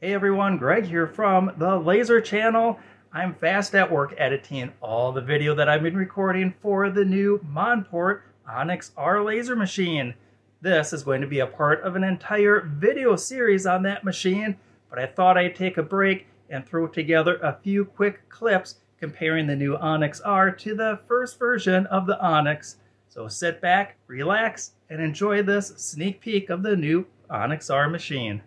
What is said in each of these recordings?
Hey everyone, Greg here from the Laser Channel. I'm fast at work editing all the video that I've been recording for the new Monport Onyx R laser machine. This is going to be a part of an entire video series on that machine, but I thought I'd take a break and throw together a few quick clips comparing the new Onyx R to the first version of the Onyx. So sit back, relax, and enjoy this sneak peek of the new Onyx R machine.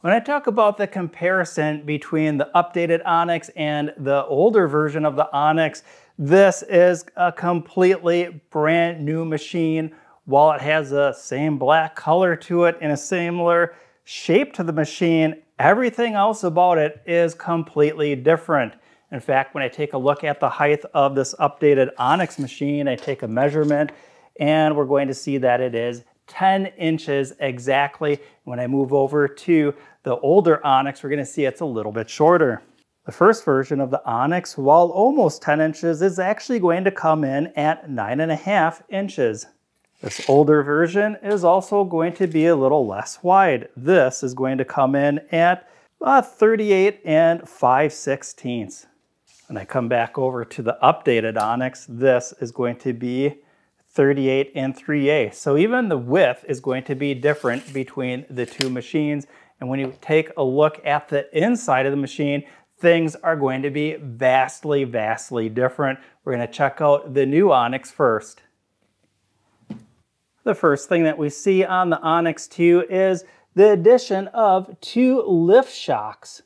When I talk about the comparison between the updated Onyx and the older version of the Onyx, this is a completely brand new machine. While it has the same black color to it and a similar shape to the machine, everything else about it is completely different. In fact, when I take a look at the height of this updated Onyx machine, I take a measurement and we're going to see that it is 10 inches exactly. When I move over to the older Onyx, we're gonna see it's a little bit shorter. The first version of the Onyx, while almost 10 inches, is actually going to come in at nine and a half inches. This older version is also going to be a little less wide. This is going to come in at uh, 38 and 5 sixteenths. When I come back over to the updated Onyx, this is going to be 38 and 3A. So even the width is going to be different between the two machines. And when you take a look at the inside of the machine, things are going to be vastly, vastly different. We're going to check out the new Onyx first. The first thing that we see on the Onyx 2 is the addition of two lift shocks.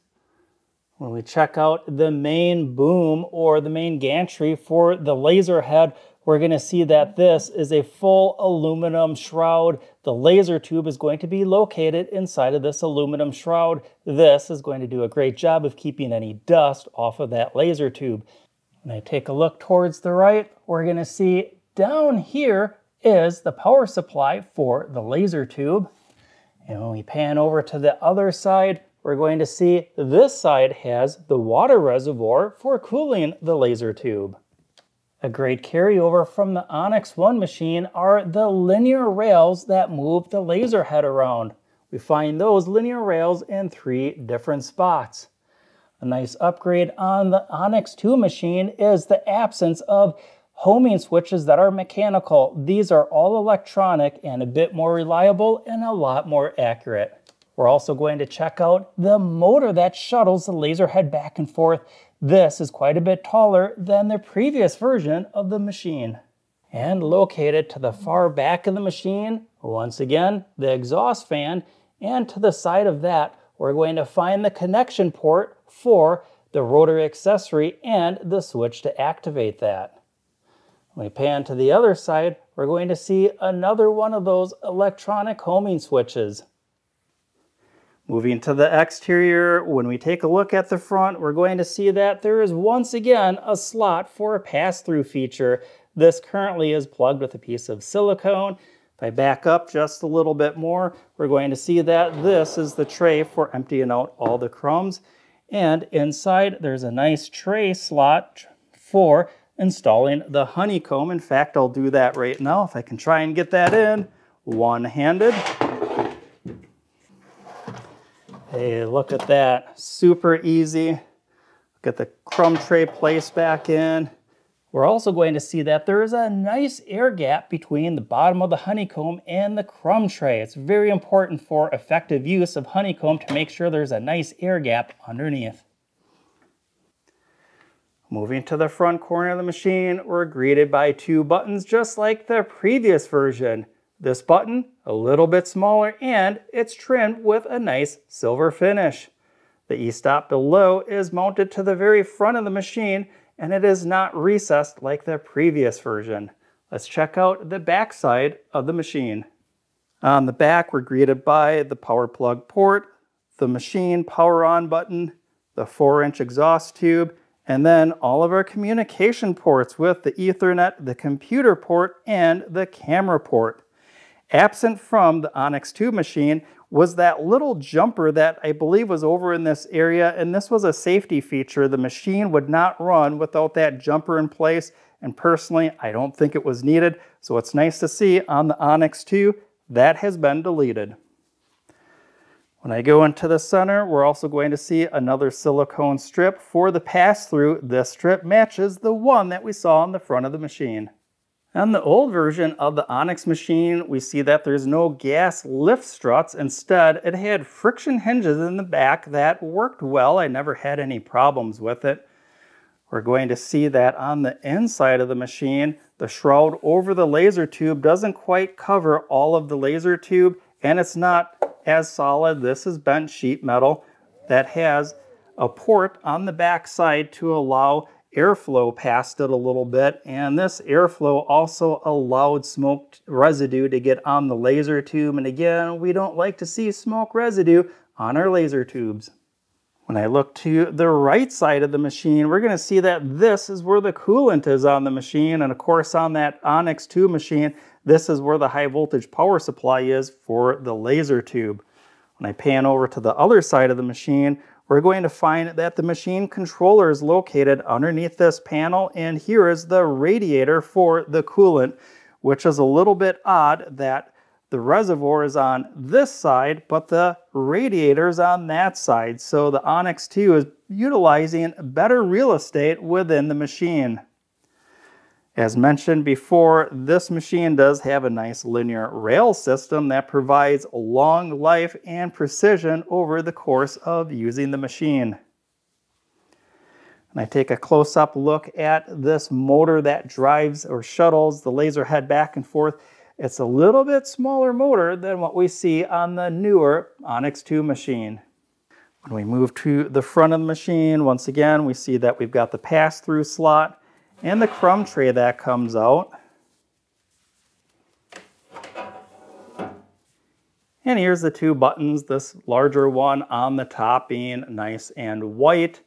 When we check out the main boom or the main gantry for the laser head, we're going to see that this is a full aluminum shroud. The laser tube is going to be located inside of this aluminum shroud. This is going to do a great job of keeping any dust off of that laser tube. When I take a look towards the right, we're going to see down here is the power supply for the laser tube. And when we pan over to the other side, we're going to see this side has the water reservoir for cooling the laser tube. A great carryover from the Onyx 1 machine are the linear rails that move the laser head around. We find those linear rails in three different spots. A nice upgrade on the Onyx 2 machine is the absence of homing switches that are mechanical. These are all electronic and a bit more reliable and a lot more accurate. We're also going to check out the motor that shuttles the laser head back and forth this is quite a bit taller than the previous version of the machine. And located to the far back of the machine, once again, the exhaust fan, and to the side of that, we're going to find the connection port for the rotary accessory and the switch to activate that. When we pan to the other side, we're going to see another one of those electronic homing switches. Moving to the exterior, when we take a look at the front, we're going to see that there is once again a slot for a pass-through feature. This currently is plugged with a piece of silicone. If I back up just a little bit more, we're going to see that this is the tray for emptying out all the crumbs. And inside, there's a nice tray slot for installing the honeycomb. In fact, I'll do that right now. If I can try and get that in one-handed. Hey, look at that, super easy. Get the crumb tray placed back in. We're also going to see that there is a nice air gap between the bottom of the honeycomb and the crumb tray. It's very important for effective use of honeycomb to make sure there's a nice air gap underneath. Moving to the front corner of the machine, we're greeted by two buttons just like the previous version. This button, a little bit smaller, and it's trimmed with a nice silver finish. The e-stop below is mounted to the very front of the machine, and it is not recessed like the previous version. Let's check out the back side of the machine. On the back, we're greeted by the power plug port, the machine power on button, the 4-inch exhaust tube, and then all of our communication ports with the Ethernet, the computer port, and the camera port. Absent from the Onyx 2 machine was that little jumper that I believe was over in this area, and this was a safety feature. The machine would not run without that jumper in place, and personally, I don't think it was needed, so it's nice to see on the Onyx 2 that has been deleted. When I go into the center, we're also going to see another silicone strip for the pass-through. This strip matches the one that we saw on the front of the machine. On the old version of the Onyx machine, we see that there's no gas lift struts. Instead, it had friction hinges in the back that worked well. I never had any problems with it. We're going to see that on the inside of the machine, the shroud over the laser tube doesn't quite cover all of the laser tube and it's not as solid. This is bent sheet metal that has a port on the back side to allow airflow past it a little bit. And this airflow also allowed smoke residue to get on the laser tube. And again, we don't like to see smoke residue on our laser tubes. When I look to the right side of the machine, we're going to see that this is where the coolant is on the machine. And of course, on that Onyx 2 machine, this is where the high voltage power supply is for the laser tube. When I pan over to the other side of the machine, we're going to find that the machine controller is located underneath this panel, and here is the radiator for the coolant, which is a little bit odd that the reservoir is on this side, but the radiator is on that side. So the Onyx 2 is utilizing better real estate within the machine. As mentioned before, this machine does have a nice linear rail system that provides long life and precision over the course of using the machine. And I take a close-up look at this motor that drives or shuttles the laser head back and forth. It's a little bit smaller motor than what we see on the newer Onyx 2 machine. When we move to the front of the machine, once again, we see that we've got the pass-through slot and the crumb tray that comes out. And here's the two buttons, this larger one on the top being nice and white,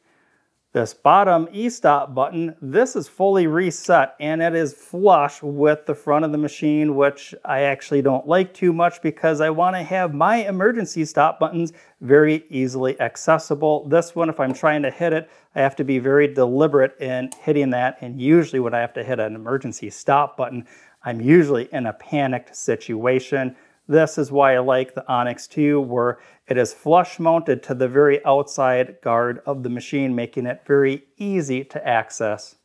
this bottom e-stop button, this is fully reset and it is flush with the front of the machine, which I actually don't like too much because I want to have my emergency stop buttons very easily accessible. This one, if I'm trying to hit it, I have to be very deliberate in hitting that. And usually when I have to hit an emergency stop button, I'm usually in a panicked situation. This is why I like the Onyx 2, where it is flush mounted to the very outside guard of the machine, making it very easy to access.